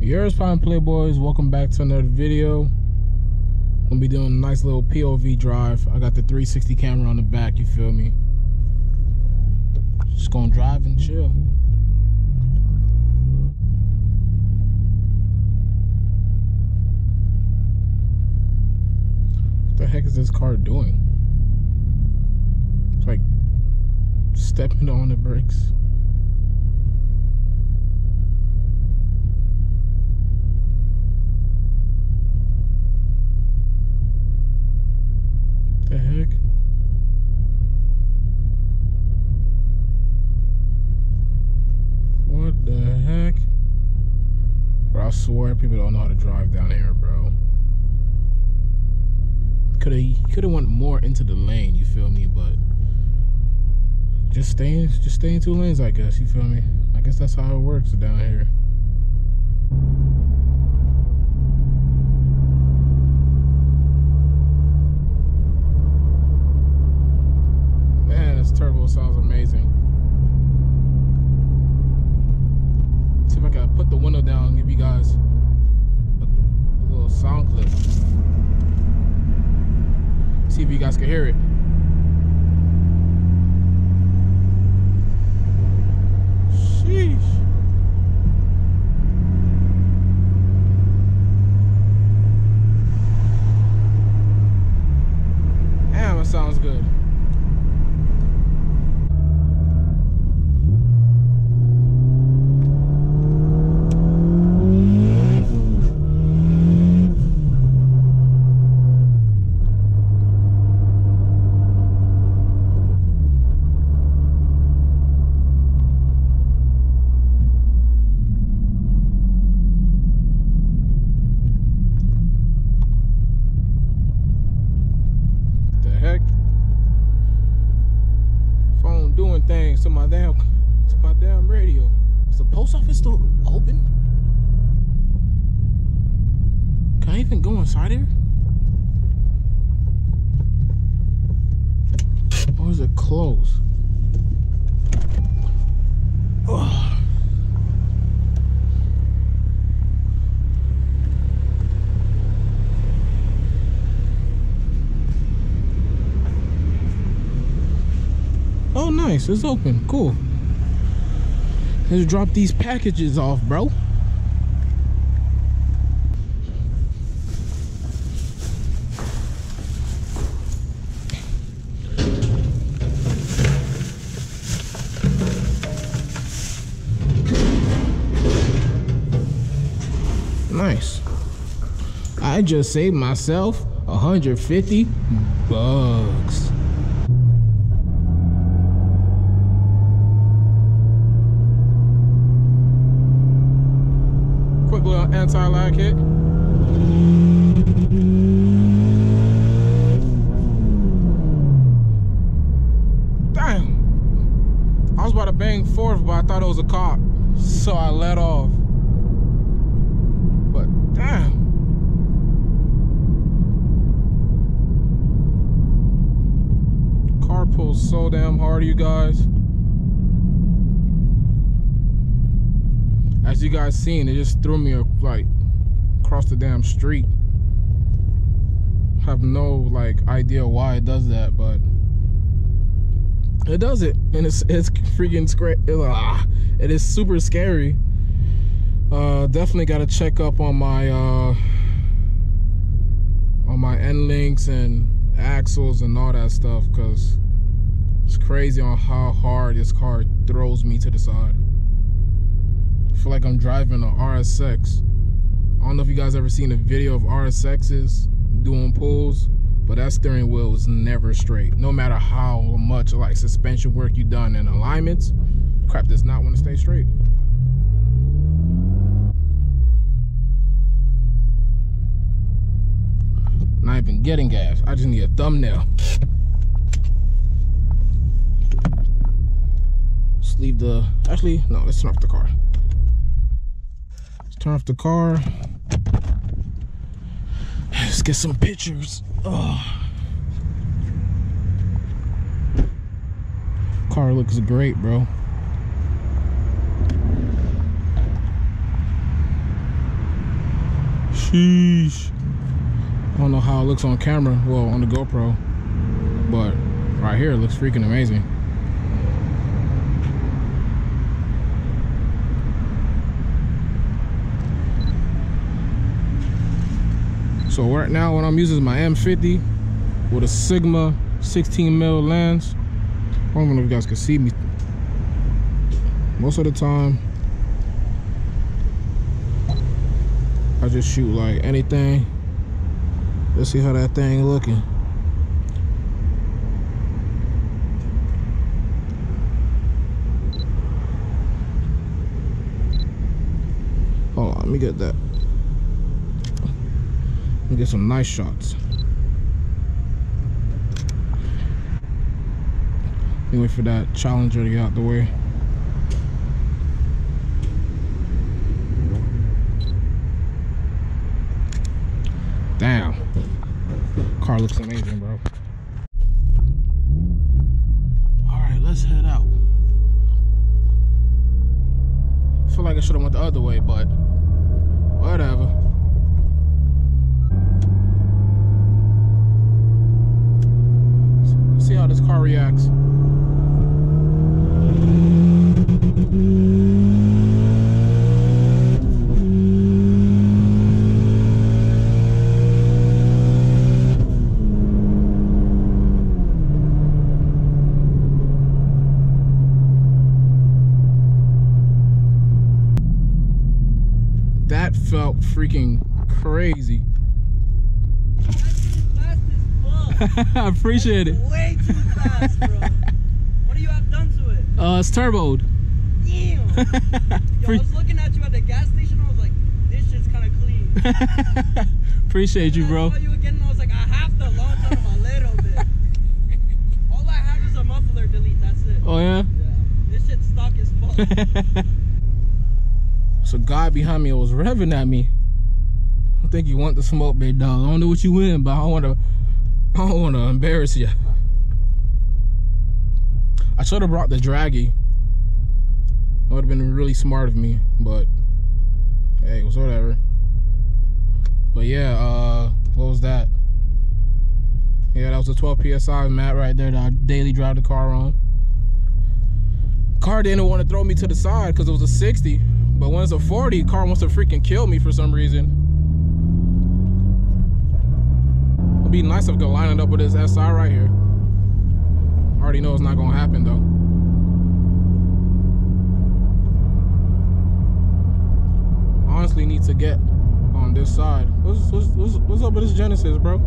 Yours fine playboys, welcome back to another video. Gonna be doing a nice little POV drive. I got the 360 camera on the back, you feel me? Just gonna drive and chill. What the heck is this car doing? It's like stepping on the brakes. Swear people don't know how to drive down here, bro. Could have could have went more into the lane, you feel me? But just stay in, just stay in two lanes, I guess. You feel me? I guess that's how it works down here. Man, this turbo sounds amazing. See if I can put the window down and give you guys a, a little sound clip. See if you guys can hear it. Sheesh. Damn, it sounds good. the heck? Phone doing things to my damn to my damn radio. Is the post office still open? Can I even go inside here? Or is it closed? Oh, nice. It's open. Cool. Let's drop these packages off, bro. I just saved myself 150 bucks. quick little anti-lag hit. Damn. I was about to bang fourth, but I thought it was a cop. So I let off. But damn. Car pulls so damn hard, you guys. as you guys seen, it just threw me like across the damn street. Have no like idea why it does that, but it does it, and it's it's freaking scary. Ah, it is super scary. Uh, definitely got to check up on my uh on my end links and axles and all that stuff, cause it's crazy on how hard this car throws me to the side I feel like I'm driving a RSX. I don't know if you guys ever seen a video of RSXs doing pulls, but that steering wheel is never straight. No matter how much like suspension work you done and alignments, crap does not want to stay straight. Not even getting gas. I just need a thumbnail. leave the, actually, no, let's turn off the car. Let's turn off the car. Let's get some pictures. Oh. Car looks great, bro. Sheesh. I don't know how it looks on camera, well, on the GoPro, but right here it looks freaking amazing. So right now what I'm using is my M50 with a Sigma 16 mil lens. I don't know if you guys can see me. Most of the time, I just shoot like anything. Let's see how that thing looking. Hold on, let me get that. Get some nice shots. Wait for that challenger to get out the way. Damn. Car looks amazing, bro. All right, let's head out. I feel like I should have went the other way, but whatever. See how this car reacts. That felt freaking crazy. I appreciate it. Way too fast, bro. what do you have done to it? Uh, it's turboed. Damn. Yo, I was looking at you at the gas station. I was like, this shit's kind of clean. appreciate you, And I bro. saw you again, and I was like, I have to launch on him a little bit. All I have is a muffler delete. That's it. Oh yeah. Yeah. This shit's stock as fuck. so guy behind me was revving at me. I think you want the smoke, big dog. I don't know what you in, but I wanna I don't wanna embarrass you. I should have brought the Dragy. That would have been really smart of me, but hey, it was whatever. But yeah, uh what was that? Yeah, that was a 12 PSI map right there that I daily drive the car on. Car didn't want to throw me to the side because it was a 60. But when it's a 40, car wants to freaking kill me for some reason. Be nice if I could line it up with this SI right here. I already know it's not gonna happen though. Honestly need to get on this side. What's, what's, what's, what's up with this Genesis, bro?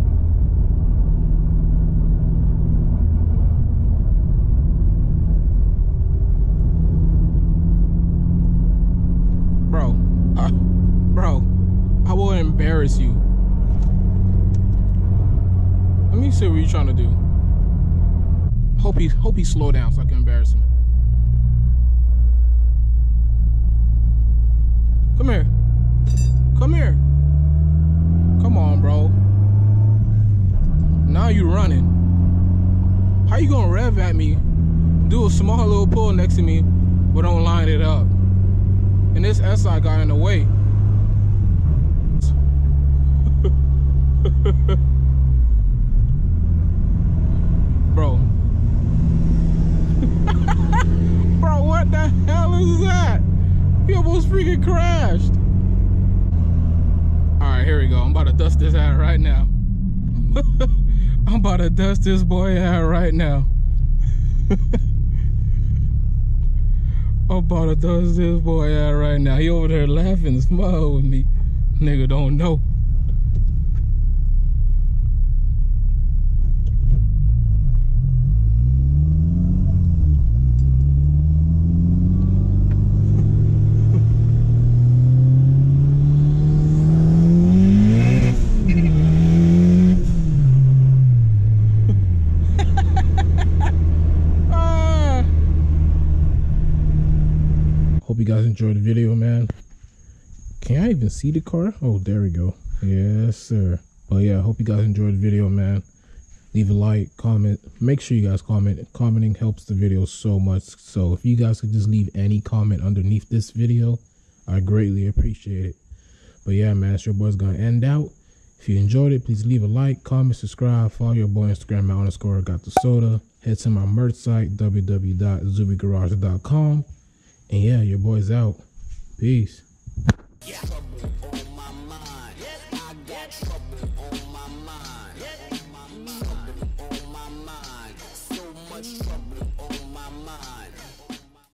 Bro, I, bro, I will embarrass you. Let me see what you're trying to do. Hope he hope he slow down so I can embarrass him. Come here. Come here. Come on, bro. Now you're running. How you gonna rev at me? Do a small little pull next to me, but don't line it up. And this SI got in the way. Bro. Bro, what the hell is that? He almost freaking crashed. Alright, here we go. I'm about to dust this out right now. I'm about to dust this boy out right now. I'm about to dust this boy out right now. He over there laughing smiling with me. Nigga don't know. Ah. Enjoyed the video, man. Can I even see the car? Oh, there we go. Yes, sir. But yeah, I hope you guys enjoyed the video, man. Leave a like, comment. Make sure you guys comment. Commenting helps the video so much. So if you guys could just leave any comment underneath this video, I greatly appreciate it. But yeah, man, it's your boy's gonna end out. If you enjoyed it, please leave a like, comment, subscribe, follow your boy Instagram at underscore got the soda. Head to my merch site, www.zooviegarage.com. And yeah, your boy's out. Peace. Yeah.